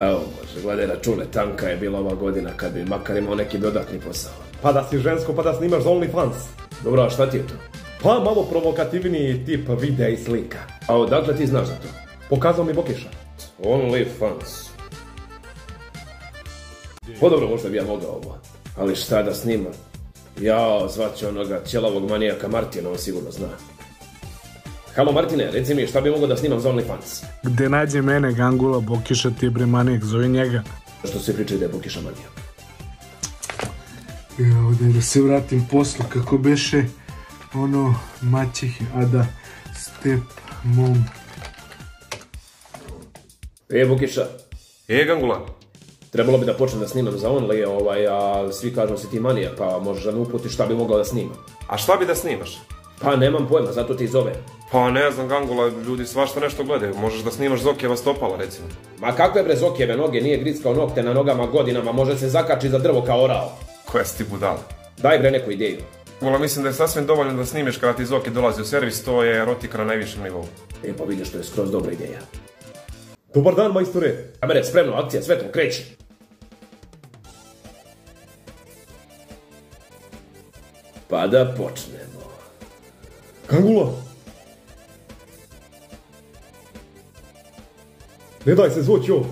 Evo, može, gledaj račune, tanka je bila ova godina kad bi makar imao neki dodatni posao. Pa da si žensko, pa da snimaš za OnlyFans. Dobro, a šta ti je to? Pa malo provokativniji tip videa i slika. A odakle ti znaš za to? Pokazao mi Bokiša. OnlyFans. Po dobro, možda bi ja mogao ovo. Ali šta da snimam? Ja, zvaću onoga ćelavog manijaka Martina, on sigurno zna. Halo Martine, reci mi šta bi mogao da snimam za OnlyFans? Gde nađe mene Gangula Bokiša ti bre manijak, zove njega. Što se priča da je Bokiša manijak? Evo da, da se vratim poslu kako beše ono maćih, a da step mom. E, Bokiša, E, Gangula, trebalo bi da počnem da snimam za Only, ovaj, a svi kažu si ti manijak, pa možeš da mi uputiš šta bi mogao da snimam. a šta bi da snimaš? Pa nemam pojma, zato ti zovem. Pa ne znam, Gangula, ljudi svašta nešto gledaju. Možeš da snimaš Zokijeva stopala, recimo. Ma kakve bre Zokijeve noge, nije grickao nokte na nogama godinama, može se zakači za drvo kao orao. Koja si ti budala? Daj bre neku ideju. Gangula, mislim da je sasvim dovoljno da snimiš kada ti Zoki dolazi u servis, to je erotika na najvišem nivou. E pa vidiš, to je skroz dobra ideja. Dobar dan, majstore. Kamere, spremno, akcija, svetlo, kreći. Pa da počnemo. Gangula. Ne daj se zvući ovo.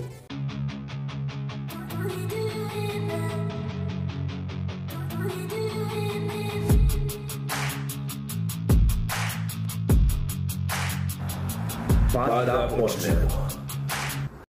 Pa da.